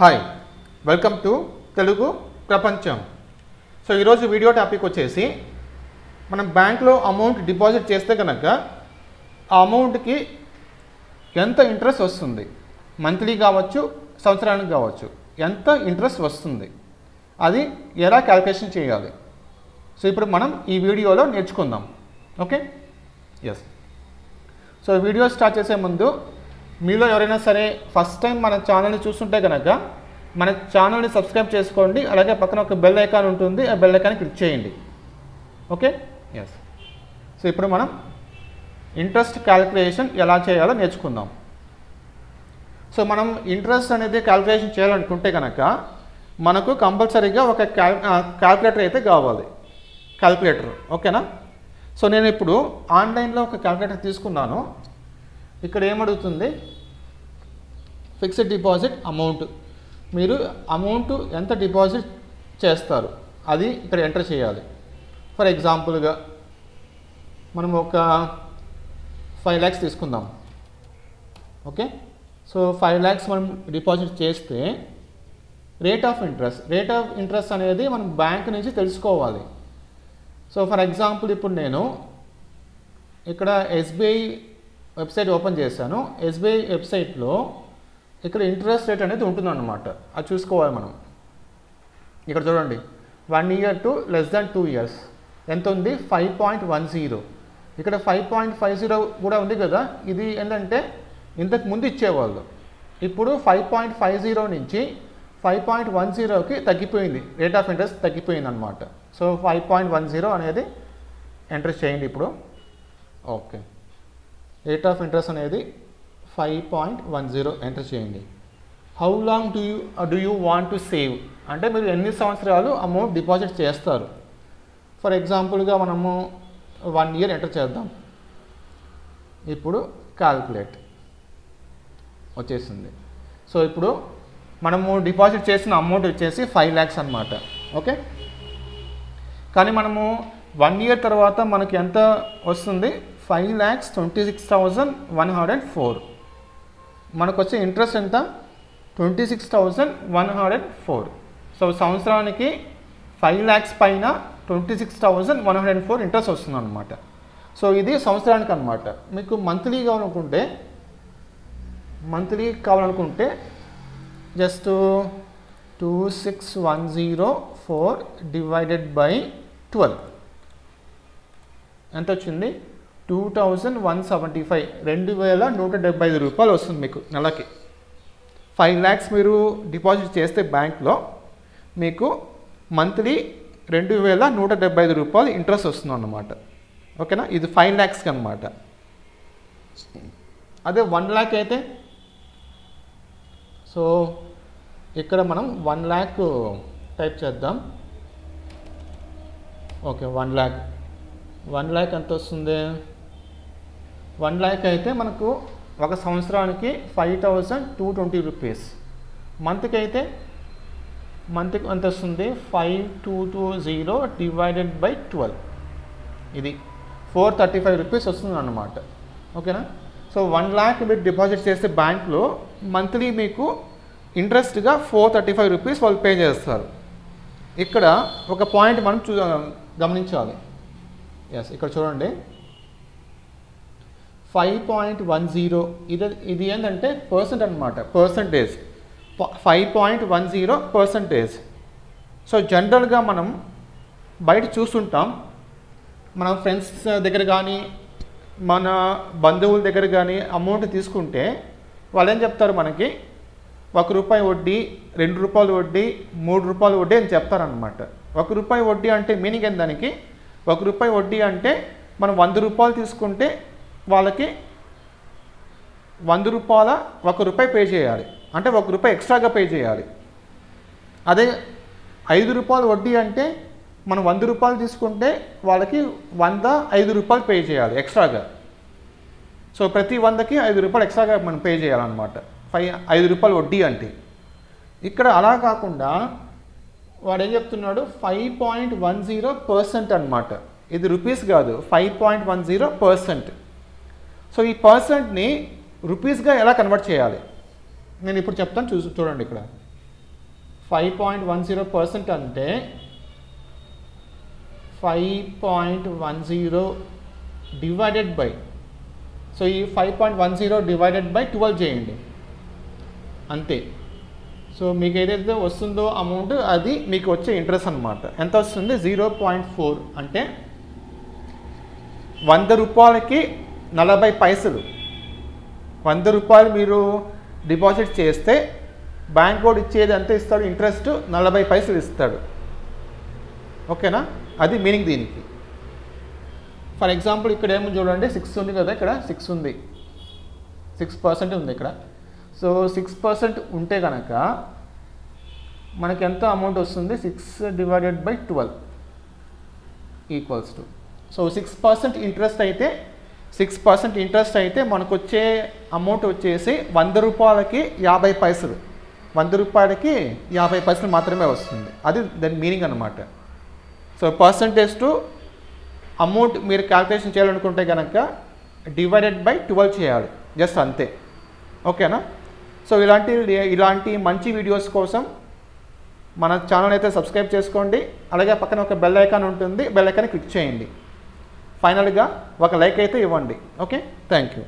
Hi welcome to Telugu ప్రపంచం so ఈరోజు video topic వచ్చేసి మనం బ్యాంక్లో అమౌంట్ డిపాజిట్ చేస్తే కనుక ఆ అమౌంట్కి ఎంత ఇంట్రెస్ట్ వస్తుంది? మంత్లీ కావచ్చు సంవత్సరానికి కావచ్చు ఎంత ఇంట్రెస్ట్ వస్తుంది? అది ఎలా క్యాల్కులేషన్ చేయాలి? సో ఇప్పుడు మనం ఈ వీడియోలో నేర్చుకుందాం. Okay yes so video start చేసే ముందు మీలో ఎవరైనా సరే ఫస్ట్ టైం మన ఛానల్ని చూస్తుంటే కనుక మన ఛానల్ని సబ్స్క్రైబ్ చేసుకోండి. అలాగే పక్కన ఒక బెల్ ఐకాన్ ఉంటుంది. ఆ బెల్ ఐకాన్ క్లిక్ చేయండి. ఓకే ఎస్ సో ఇప్పుడు మనం ఇంట్రెస్ట్ క్యాలిక్యులేషన్ ఎలా చేయాలో నేర్చుకుందాం. సో మనం ఇంట్రెస్ట్ అనేది క్యాలిక్యులేషన్ చేయాలనుకుంటే కనుక మనకు కంపల్సరీగా ఒక క్యాల్ క్యాల్కులేటర్ అయితే కావాలి. క్యాల్కులేటర్ ఓకేనా సో నేను ఇప్పుడు ఆన్లైన్లో ఒక క్యాల్కులేటర్ తీసుకున్నాను. ఇక్కడ ఏమడుగుతుంది? Fixed deposit amount. మీరు అమౌంట్ ఎంత డిపాజిట్ చేస్తారు? అది ఇక్కడ ఎంటర్ చేయాలి. ఫర్ ఎగ్జాంపుల్గా మనం ఒక ఫైవ్ ల్యాక్స్ తీసుకుందాం. ఓకే? సో ఫైవ్ ల్యాక్స్ మనం డిపాజిట్ చేస్తే rate of interest rate of interest అనేది మనం బ్యాంక్ నుంచి తెలుసుకోవాలి. సో ఫర్ ఎగ్జాంపుల్ ఇప్పుడు నేను ఇక్కడ ఎస్బీఐ వెబ్సైట్ ఓపెన్ చేశాను. ఎస్బీఐ వెబ్సైట్లో ఇక్కడ ఇంట్రెస్ట్ రేట్ అనేది ఉంటుందన్నమాట. అది చూసుకోవాలి మనం. ఇక్కడ చూడండి. One year to less than two years. ఎంత ఉంది? Five point one zero. ఇక్కడ ఫైవ్ పాయింట్ ఫైవ్ జీరో కూడా ఉంది కదా? ఇది ఏంటంటే ఇంతకు ముందు ఇచ్చేవాళ్ళు. ఇప్పుడు ఫైవ్ పాయింట్ ఫైవ్ జీరో నుంచి ఫైవ్ పాయింట్ వన్ జీరోకి తగ్గిపోయింది. రేట్ ఆఫ్ ఇంట్రెస్ట్ తగ్గిపోయింది అనమాట so five point one zero అనేది ఎంటర్ చేయండి ఇప్పుడు. ఓకే. రేట్ ఆఫ్ ఇంట్రెస్ట్ అనేది five point one zero enter చేయండి. How long do you do you want to save అంటే మీరు ఎన్ని సంవత్సరాలు అమౌంట్ డిపాజిట్ చేస్తారు? ఫర్ ఎగ్జాంపుల్గా మనము వన్ ఇయర్ ఎంటర్ చేద్దాం. ఇప్పుడు క్యాల్కులేట్ వచ్చేసింది. సో ఇప్పుడు మనము డిపాజిట్ చేసిన అమౌంట్ వచ్చేసి ఫైవ్ ల్యాక్స్ అనమాట ఓకే కానీ మనము వన్ ఇయర్ తర్వాత మనకి ఎంత వస్తుంది? Five lakhs twenty six thousand one hundred and four. మనకు వచ్చే ఇంట్రెస్ట్ ఎంత? Twenty six thousand one hundred and four. So సంవత్సరానికి ఫైవ్ ల్యాక్స్ పైన twenty six thousand one hundred four interest వస్తుంది అనమాట సో ఇది సంవత్సరానికి అనమాట మీకు మంత్లీ కావాలనుకుంటే మంత్లీ కావాలనుకుంటే just two six one zero four divided by twelve. ఎంత వచ్చింది two thousand one seventy five. రెండు వేల నూట డెబ్బై ఐదు రూపాయలు వస్తుంది మీకు నెలకి. ఫైవ్ ల్యాక్స్ మీరు డిపాజిట్ చేస్తే బ్యాంక్లో మీకు మంత్లీ రెండు వేల నూట డెబ్బై ఐదు రూపాయలు ఇంట్రెస్ట్ వస్తుంది అన్నమాట. ఓకేనా? ఇది ఫైవ్ ల్యాక్స్కి అనమాట అదే వన్ ల్యాక్ అయితే సో ఇక్కడ మనం వన్ ల్యాక్ టైప్ చేద్దాం. Okay one lakh. One lakh ఎంత వస్తుంది? వన్ ల్యాక్ అయితే మనకు ఒక సంవత్సరానికి five thousand two twenty rupees మంత్కి అయితే మంత్కి ఎంత వస్తుంది? Five two two zero divided by twelve ఇది ఫోర్ థర్టీ ఫైవ్ రూపీస్ వస్తుంది అన్నమాట ఓకేనా? సో వన్ ల్యాక్ మీరు డిపాజిట్ చేస్తే బ్యాంక్లో మంత్లీ మీకు ఇంట్రెస్ట్గా ఫోర్ థర్టీ ఫైవ్ రూపీస్ వాళ్ళు పే చేస్తారు. ఇక్కడ ఒక పాయింట్ మనం చూ గమనించాలి. ఎస్ ఇక్కడ చూడండి. ఫైవ్ పాయింట్ వన్ జీరో ఇది ఇది ఏంటంటే పర్సెంట్ అనమాట percentage five point one zero percentage so జనరల్గా మనం బయట చూస్తుంటాం. మన ఫ్రెండ్స్ దగ్గర కానీ మన బంధువుల దగ్గర కానీ అమౌంట్ తీసుకుంటే వాళ్ళు ఏం చెప్తారు మనకి? ఒక రూపాయి వడ్డీ రెండు రూపాయలు వడ్డీ మూడు రూపాయలు వడ్డీ అని చెప్తారనమాట ఒక రూపాయి వడ్డీ అంటే మీనింగ్ ఏంటి దానికి? ఒక రూపాయి వడ్డీ అంటే మనం వంద రూపాయలు తీసుకుంటే వాళ్ళకి వంద రూపాయల ఒక రూపాయి పే చేయాలి. అంటే ఒక రూపాయి ఎక్స్ట్రాగా పే చేయాలి. అదే ఐదు రూపాయలు వడ్డీ అంటే మనం వంద రూపాయలు తీసుకుంటే వాళ్ళకి వంద ఐదు రూపాయలు పే చేయాలి ఎక్స్ట్రాగా. సో ప్రతి వందకి ఐదు రూపాయలు ఎక్స్ట్రాగా మనం పే చేయాలన్నమాట. ఫైవ్ ఐదు రూపాయలు వడ్డీ అంటే. ఇక్కడ అలా కాకుండా వాడు ఏం చెప్తున్నాడు? Five point one zero percent అనమాట ఇది రూపీస్ కాదు. Five point one zero percent. So ఈ పర్సెంట్ని రూపీస్గా ఎలా కన్వర్ట్ చేయాలి? నేను ఇప్పుడు చెప్తాను చూ చూడండి ఇక్కడ. Five point one zero percent అంటే five point one zero divided by so ఈ five point one zero divided by twelve చేయండి. అంతే. సో మీకు ఏదైతే వస్తుందో అమౌంట్ అది మీకు వచ్చే ఇంట్రెస్ట్ అనమాట ఎంత వస్తుంది? జీరో పాయింట్ ఫోర్ అంటే వంద రూపాయలకి నలభై పైసలు. వంద రూపాయలు మీరు డిపాజిట్ చేస్తే బ్యాంక్ కూడా ఇచ్చేది ఎంత ఇస్తాడు? ఇంట్రెస్ట్ నలభై పైసలు ఇస్తాడు. ఓకేనా? అది మీనింగ్ దీనికి. ఫర్ ఎగ్జాంపుల్ ఇక్కడ ఏమో చూడండి? సిక్స్ ఉంది కదా ఇక్కడ? సిక్స్ ఉంది. సిక్స్ పర్సెంట్ ఉంది ఇక్కడ. సో సిక్స్ పర్సెంట్ ఉంటే కనుక మనకి ఎంత అమౌంట్ వస్తుంది? Six divided by twelve equals to. So six percent interest అయితే సిక్స్ పర్సెంట్ ఇంట్రెస్ట్ అయితే మనకు వచ్చే అమౌంట్ వచ్చేసి వంద రూపాయలకి యాభై పైసలు. వంద రూపాయలకి యాభై పైసలు మాత్రమే వస్తుంది. అది దాని మీనింగ్ అనమాట సో పర్సంటేజ్ టు అమౌంట్ మీరు క్యాల్కులేషన్ చేయాలనుకుంటే కనుక డివైడెడ్ బై ట్వెల్వ్ చేయాలి. జస్ట్ అంతే. ఓకేనా సో ఇలాంటి ఇలాంటి మంచి వీడియోస్ కోసం మన ఛానల్ అయితే సబ్స్క్రైబ్ చేసుకోండి. అలాగే పక్కన ఒక బెల్ ఐకాన్ ఉంటుంది. బెల్ ఐకాన్ క్లిక్ చేయండి. ఫైనల్గా ఒక లైక్ అయితే ఇవ్వండి. Okay thank you